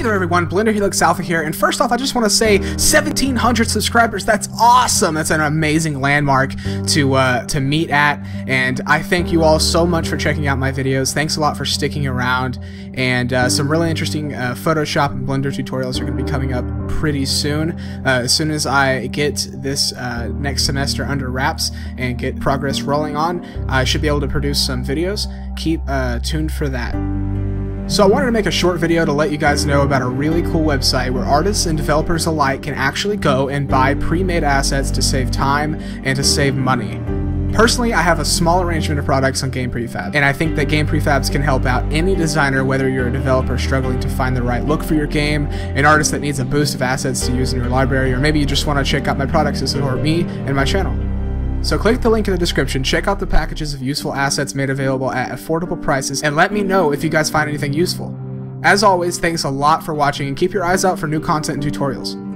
Hey there everyone, Blender Helix Alpha here, and first off I just want to say 1700 subscribers, that's awesome! That's an amazing landmark to uh, to meet at, and I thank you all so much for checking out my videos. Thanks a lot for sticking around, and uh, some really interesting uh, Photoshop and Blender tutorials are going to be coming up pretty soon. Uh, as soon as I get this uh, next semester under wraps and get progress rolling on, I should be able to produce some videos. Keep uh, tuned for that. So I wanted to make a short video to let you guys know about a really cool website where artists and developers alike can actually go and buy pre-made assets to save time and to save money. Personally, I have a small arrangement of products on Game Prefab, and I think that Game Prefabs can help out any designer, whether you're a developer struggling to find the right look for your game, an artist that needs a boost of assets to use in your library, or maybe you just want to check out my products to support me and my channel. So click the link in the description, check out the packages of useful assets made available at affordable prices, and let me know if you guys find anything useful. As always, thanks a lot for watching and keep your eyes out for new content and tutorials.